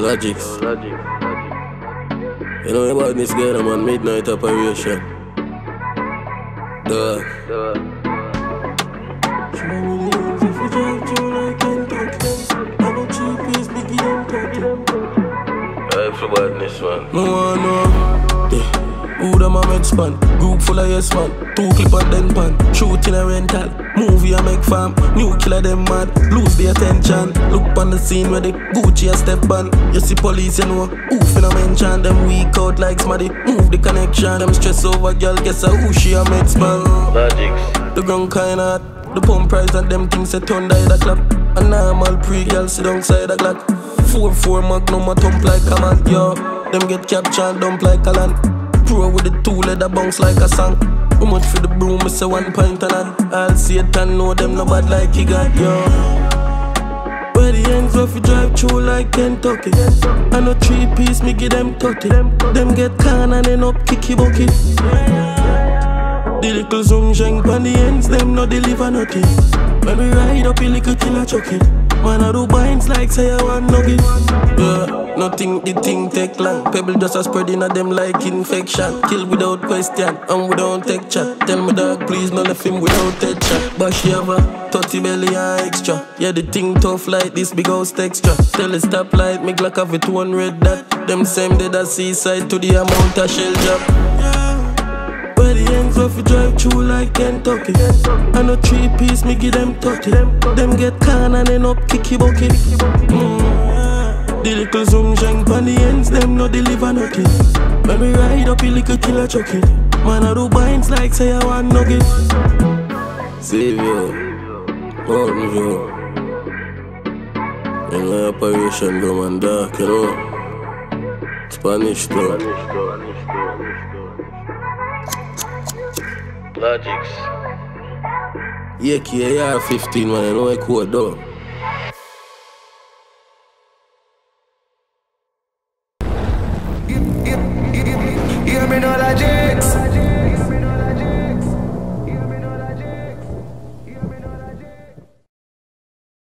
Lagikz. You know about this guy, man, midnight operation. Dog. I forgot this one. No know. Yeah. Who the moment span? Group full of yes man. Two clip and then pan. Shooting a rental. Movie I make fam. New killer them mad. Lose the attention. Look on the scene where the Gucci a step on. You see police, you know. Who finna mention them weak out like smarty. Move the connection. Them stress over girl. Guess a who she a met span. Lagikz. The ground kinda hot. The pump price and them things say thunder in the clap. A normal pre girl sit down side a glock. Four four magnum a thump like a man, yo. Them get captured dump like a land. Pro with the two leather bounce like a song. How much for the broom? Me say one pint and an. I'll see it and know them no bad like he got, yo. Where the ends off you drive through like Kentucky. I know three piece, me give them 30. Them get can and end up kicky bucky. The little zoom shank on the ends, them no deliver nothing. When we ride up, a little killer chuck it. Man, I do binds like say I want nugget. Yeah, nothing, the thing take long. Pebble just a spreading at them like infection. Kill without question and without take chat. Tell me dog, please, none of him without take chat. But she have a 30 belly and extra. Yeah, the thing tough like this big house texture. Tell it stop light, make like have a 200 that. Them same day that seaside to the amount of shell drop. Where the ends off you drive through like Kentucky. I know three piece, me give them 30. Them get can and end up kicky bucky. Mm. The little zoom shank on the ends, them no deliver nothing. When we ride up, a little killer chuck it. Man, I do binds like say I want nugget. Savior, hold me, yo. In my operation, go man dark, you know. Spanish, though. Lagikz. Yeah, yeah 15, man. I know I code, though. Give me no logic.